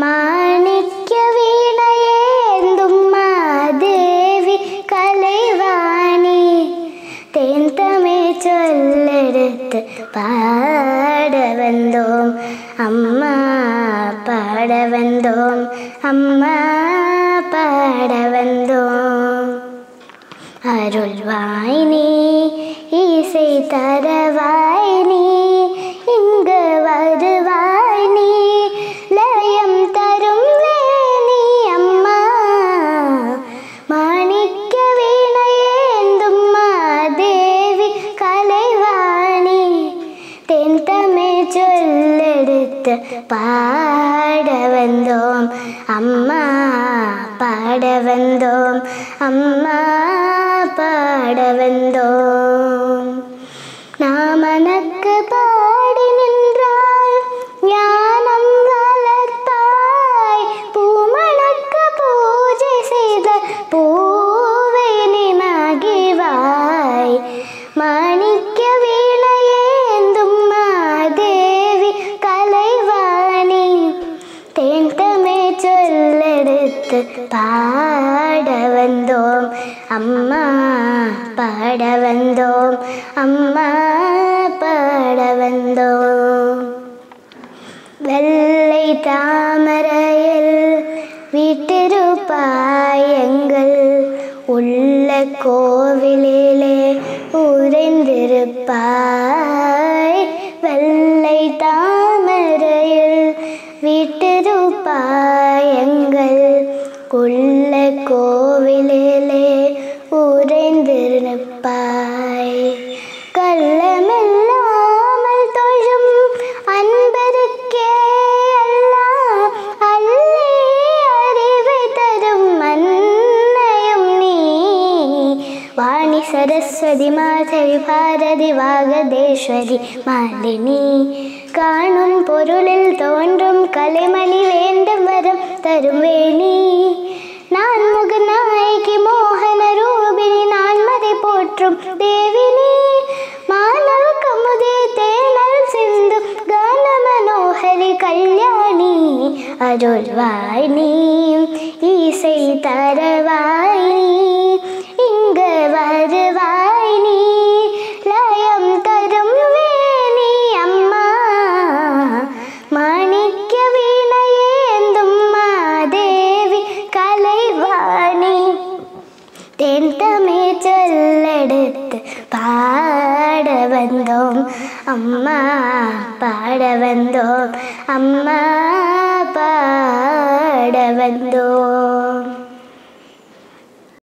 മാണിക്യ വീണയേന്തും മാദേവി കലൈവാണി തേൻ തമേ ചൊല്ലെടുത്ത് പാടവന്തോം അമ്മ പാടവന്തോം അമ്മ പാടവന്തോം அருள்வாய் நீ இசை தரவாய் எடுத்து பாட வந்தோம். அம்மா பாட வந்தோம். அம்மா பாட வந்தோம். சொல்லெடுத்து பாட வந்தோம். அம்மா பாட வந்தோம். அம்மா பாட வந்தோம். வெள்ளை தாமரையில் வீட்டிருப்பாயங்கள். உள்ள கோவிலிலே உறைந்திருப்பாய். வெள்ளை தாமரையில் வீட்டு வாணி சரஸ்வதி மாதவி பாரதி வாகதேஸ்வரி மாலினி காணும் பொருளில் தோன்றும் கலைமணி வேண்டும் வரம் தரும் வேணி நான் முகநாயகி மோகன ரூபினி நான் மதை போற்றும் தேவினி மானவ கமுதே தேனல் சிந்து கான மனோஹரி கல்யாணி அருள்வாய் பாட வந்தோம் அம்மா பாட வந்தோம் அம்மா பாட வந்தோம்